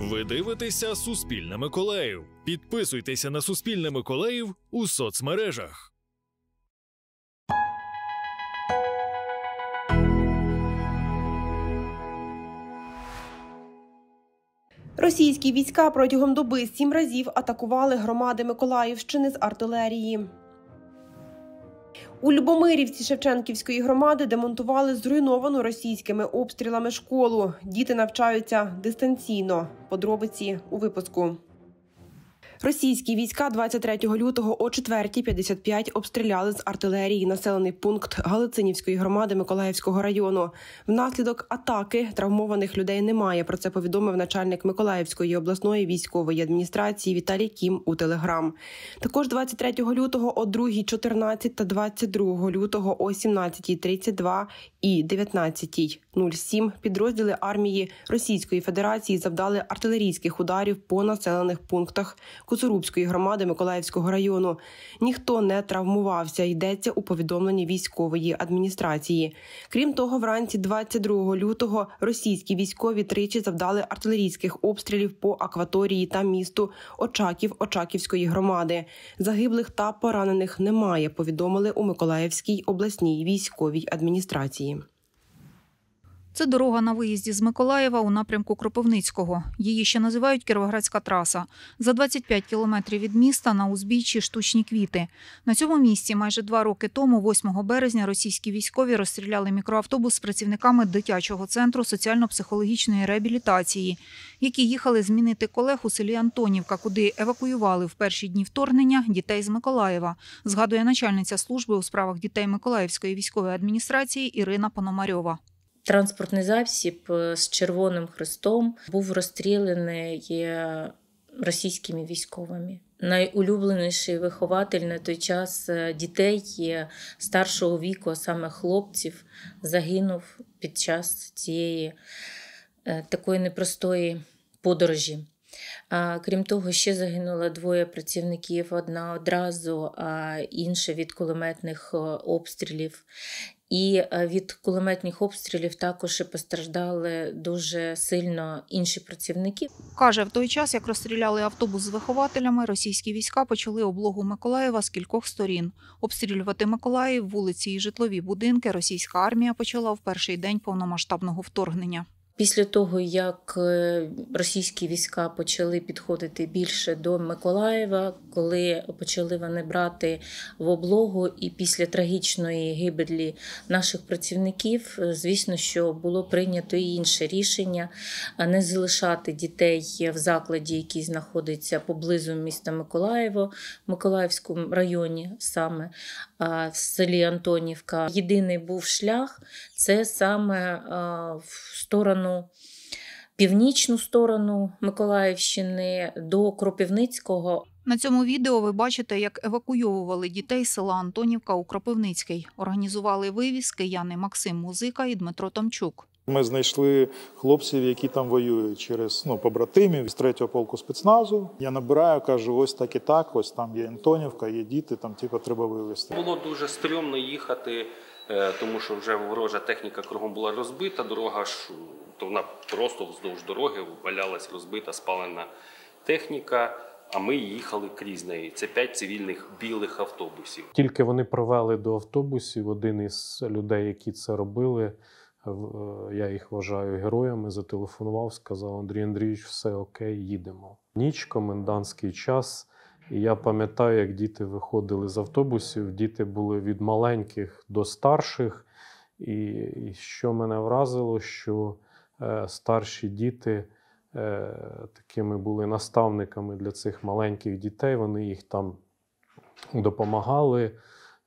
Ви дивитеся Суспільне Миколаїв. Підписуйтеся на Суспільне Миколаїв у соцмережах. Російські війська протягом доби сім разів атакували громади Миколаївщини з артилерії. У Любомирівці Шевченківської громади демонтували зруйновану російськими обстрілами школу. Діти навчаються дистанційно. Подробиці у випуску. Російські війська 23 лютого о 4.55 обстріляли з артилерії населений пункт Галицинівської громади Миколаївського району. Внаслідок атаки травмованих людей немає. Про це повідомив начальник Миколаївської обласної військової адміністрації Віталій Кім у Телеграм. Також 23 лютого о 2.14 та 22 лютого о 17.32 і 19.07 підрозділи армії Російської Федерації завдали артилерійських ударів по населених пунктах Куцурубської громади Миколаївського району. Ніхто не травмувався. Йдеться у повідомленні військової адміністрації. Крім того, вранці 22 лютого російські військові тричі завдали артилерійських обстрілів по акваторії та місту Очаків Очаківської громади. Загиблих та поранених немає. Повідомили у Миколаївській обласній військовій адміністрації. Це дорога на виїзді з Миколаєва у напрямку Кропивницького. Її ще називають Кіровоградська траса. За 25 кілометрів від міста на узбіччі штучні квіти. На цьому місці майже два роки тому, 8 березня, російські військові розстріляли мікроавтобус з працівниками дитячого центру соціально-психологічної реабілітації, які їхали змінити колег у селі Антонівка, куди евакуювали в перші дні вторгнення дітей з Миколаєва. Згадує начальниця служби у справах дітей Миколаївської військової адміністрації Ірина Пономарьова. Транспортний засіб е, з Червоним Хрестом був розстріляний е, російськими військовими. Найулюбленіший вихователь на той час е, дітей старшого віку, а саме хлопців, загинув під час цієї такої непростої подорожі. Крім того, ще загинуло двоє працівників: одна одразу, а інша від кулеметних обстрілів. І е, від кулеметних обстрілів також постраждали дуже сильно інші працівники. Каже, в той час, як розстріляли автобус з вихователями, російські війська почали облогу Миколаєва з кількох сторін. Обстрілювати Миколаїв, вулиці і житлові будинки російська армія почала в перший день повномасштабного вторгнення. Після того, як е, російські війська почали підходити більше до Миколаєва, коли почали вони брати в облогу, і після трагічної гибелі наших працівників, е, звісно, що було прийнято і інше рішення не залишати дітей в закладі, який знаходиться поблизу міста Миколаєво, в Миколаївському районі, саме в селі Антонівка. Єдиний був шлях це саме в сторону сторону, північну сторону Миколаївщини до Кропивницького. На цьому відео ви бачите, як евакуйовували дітей з села Антонівка у Кропивницький. Організували вивіз кияни Максим Музика і Дмитро Томчук. Ми знайшли хлопців, які там воюють через ну, побратимів з третього полку спецназу. Я набираю, кажу, ось так і так. Ось там є Антонівка, є діти. Там типу, треба вивезти. Було дуже стрьомно їхати, е, тому що вже ворожа техніка кругом була розбита. Дорога ж то вона просто вздовж дороги валялась розбита, спалена техніка. А ми їхали крізь неї. Це п'ять цивільних білих автобусів. Тільки вони провели до автобусів. Один із людей, які це робили, е, я їх вважаю героями. Зателефонував, сказав Андрій Андрійович, все окей, їдемо. Ніч, комендантський час. І я пам'ятаю, як діти виходили з автобусів. Діти були від маленьких до старших. І що мене вразило, що старші діти е, такими були наставниками для цих маленьких дітей. Вони їх там допомагали,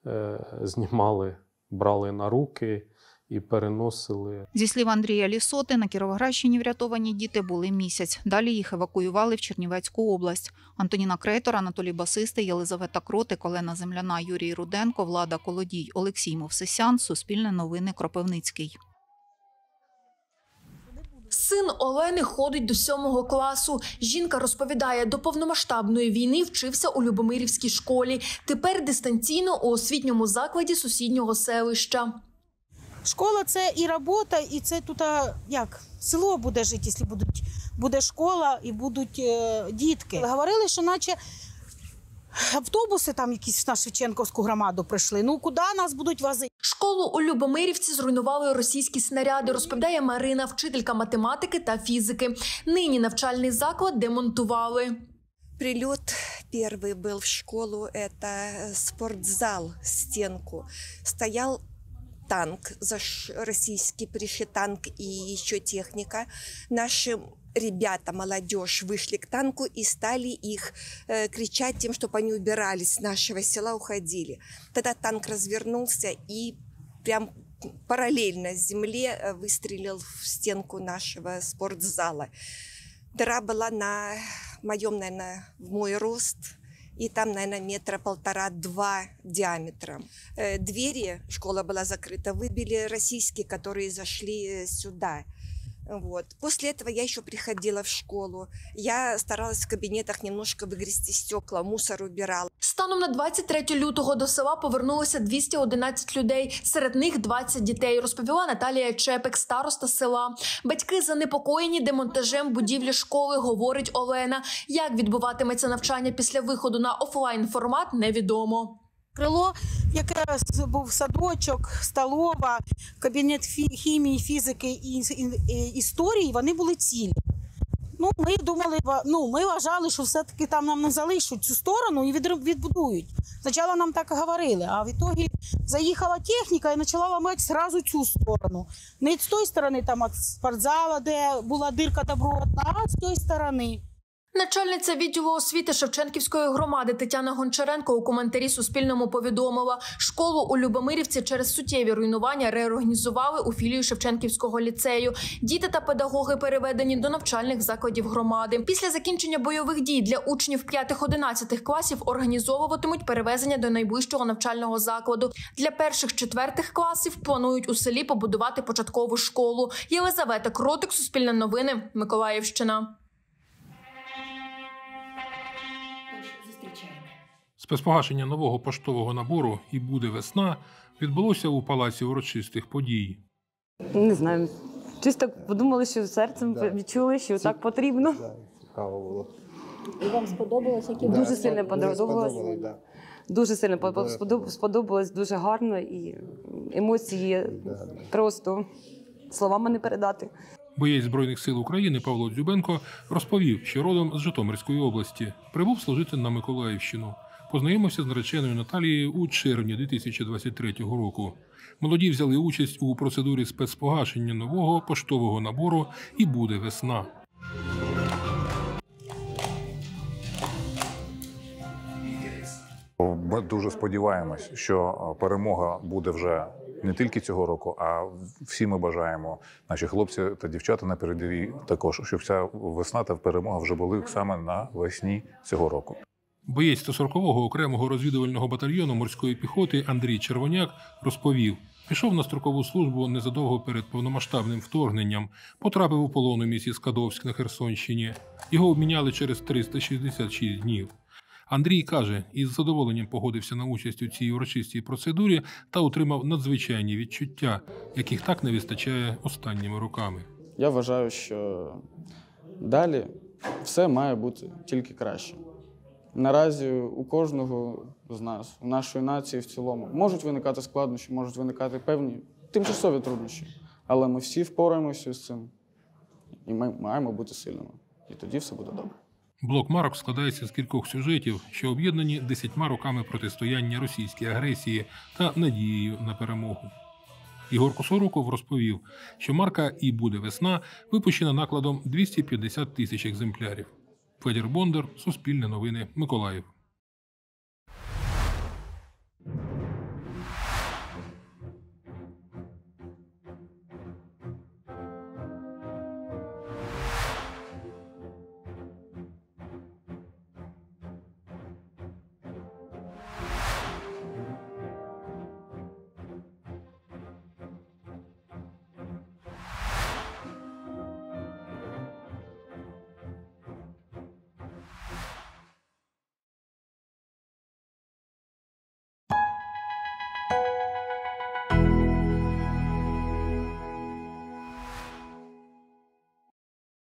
е, знімали, брали на руки. І переносили зі слів Андрія Лісоти на Кіровоградщині врятовані діти були місяць. Далі їх евакуювали в Чернівецьку область. Антоніна Крейтор, Анатолій Басистий, Єлизавета Кротик, Олена Земляна, Юрій Руденко, Влада Колодій, Олексій Мовсисян. Суспільне новини Кропивницький. Син Олени ходить до сьомого класу. Жінка розповідає, до повномасштабної війни вчився у Любомирівській школі. Тепер дистанційно у освітньому закладі сусіднього селища. Школа це і робота, і це тут як село буде жити, якщо будуть, буде школа і будуть е, дітки. Говорили, що наче автобуси там якісь на Шевченківську громаду прийшли. Ну куди нас будуть возити? Школу у Любомирівці зруйнували російські снаряди, розповідає Марина, вчителька математики та фізики. Нині навчальний заклад демонтували. Прилет первый был в школу, это спортзал, стенку. Стоял танк, заш- российский пришитанк и еще техника. Наши Ребята, молодежь, вышли к танку и стали их э, кричать тем, чтобы они убирались с нашего села, уходили. Тогда танк развернулся и прям параллельно земле э, выстрелил в стенку нашего спортзала. Дыра была на моем, наверное, в мой рост. И там, наверное, метра полтора-два диаметром. Э, Двери, школа была закрыта, выбили российские, которые зашли э, сюда. Вот. После этого я еще приходила в школу. Я старалась в кабинетах немножко выгрести стекла, мусор убирала. Станом на 23 лютого до села повернулося 211 людей. Серед них 20 дітей. Розповіла Наталія Чепик, староста села. Батьки занепокоєні демонтажем будівлі школи, говорить Олена. Як відбуватиметься навчання після виходу на офлайн формат, невідомо. Крило, яке був садочок, столова, кабінет хімії, фізики і, історії, вони були цілі. Ну, ми думали, ну, ми вважали, що все-таки там нам не залишать цю сторону і відбудують. Спочатку нам так говорили, а в ітогі заїхала техніка і почала ламати одразу цю сторону. Не з тої сторони, там від спортзала, де була дирка добротна, а з тої сторони. Начальниця відділу освіти Шевченківської громади Тетяна Гончаренко у коментарі Суспільному повідомила, школу у Любомирівці через суттєві руйнування реорганізували у філію Шевченківського ліцею. Діти та педагоги переведені до навчальних закладів громади. Після закінчення бойових дій для учнів 5-11 класів організовуватимуть перевезення до найближчого навчального закладу. Для перших четвертих класів планують у селі побудувати початкову школу. Єлизавета Кротик, Суспільне новини, Миколаївщина. Спецпогашення нового поштового набору і буде весна відбулося у палаці урочистих подій. Не знаю. Чисто подумали, що серцем відчули, що так потрібно. Цікаво було. І вам сподобалось, які Да, Дуже сильно подобалось. да. Дуже сильно по- сподобалось, дуже гарно і емоції просто словами не передати. Боєць Збройних сил України Павло Дзюбенко розповів, що родом з Житомирської області прибув служити на Миколаївщину. Познайомився з нареченою Наталією у червні 2023 року. Молоді взяли участь у процедурі спецпогашення нового поштового набору і буде весна. Ми дуже сподіваємось, що перемога буде вже не тільки цього року, а всі ми бажаємо наші хлопці та дівчата на передовій також, щоб ця весна та перемога вже були саме на весні цього року. Боєць 140-го окремого розвідувального батальйону морської піхоти Андрій Червоняк розповів: пішов на строкову службу незадовго перед повномасштабним вторгненням, потрапив у полон у місті Скадовськ на Херсонщині. Його обміняли через 366 днів. Андрій каже, із задоволенням погодився на участь у цій урочистій процедурі та отримав надзвичайні відчуття, яких так не вистачає останніми роками. Я вважаю, що далі все має бути тільки краще. Наразі у кожного з нас, у нашої нації в цілому, можуть виникати складнощі, можуть виникати певні тимчасові труднощі. Але ми всі впораємося з цим. І ми маємо бути сильними. І тоді все буде добре. Блок марок складається з кількох сюжетів, що об'єднані десятьма роками протистояння російській агресії та надією на перемогу. Ігор Косороков розповів, що марка і буде весна випущена накладом 250 тисяч екземплярів. Федір Бондар, Суспільне новини, Миколаїв.